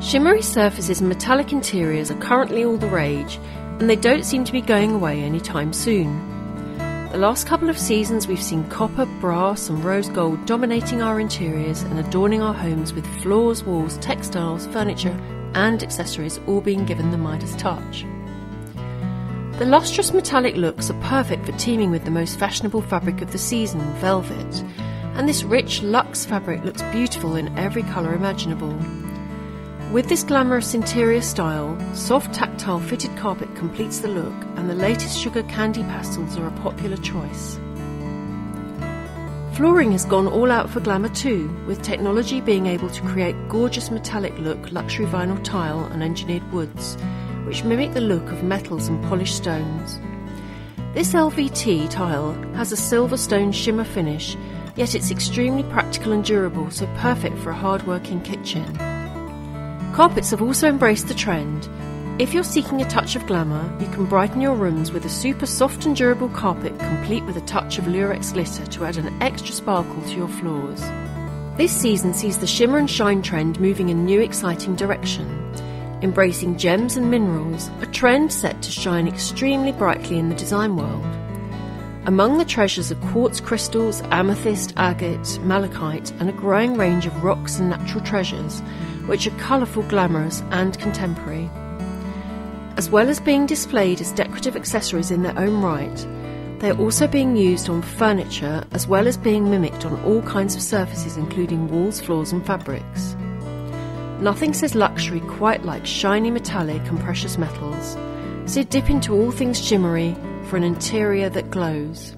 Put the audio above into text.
Shimmery surfaces and metallic interiors are currently all the rage, and they don't seem to be going away anytime soon. The last couple of seasons, we've seen copper, brass, and rose gold dominating our interiors and adorning our homes with floors, walls, textiles, furniture, and accessories all being given the Midas touch. The lustrous metallic looks are perfect for teaming with the most fashionable fabric of the season, velvet, and this rich luxe fabric looks beautiful in every colour imaginable. With this glamorous interior style, soft tactile fitted carpet completes the look, and the latest sugar candy pastels are a popular choice. Flooring has gone all out for glamour too, with technology being able to create gorgeous metallic look luxury vinyl tile and engineered woods, which mimic the look of metals and polished stones. This LVT tile has a silver stone shimmer finish, yet it's extremely practical and durable, so perfect for a hard-working kitchen. Carpets have also embraced the trend, if you're seeking a touch of glamour, you can brighten your rooms with a super soft and durable carpet complete with a touch of Lurex glitter to add an extra sparkle to your floors. This season sees the shimmer and shine trend moving in a new exciting direction, embracing gems and minerals, a trend set to shine extremely brightly in the design world. Among the treasures are quartz crystals, amethyst, agate, malachite, and a growing range of rocks and natural treasures, which are colourful, glamorous, and contemporary. As well as being displayed as decorative accessories in their own right, they are also being used on furniture as well as being mimicked on all kinds of surfaces, including walls, floors, and fabrics. Nothing says luxury quite like shiny metallic and precious metals, so dip into all things shimmery for an interior that glows.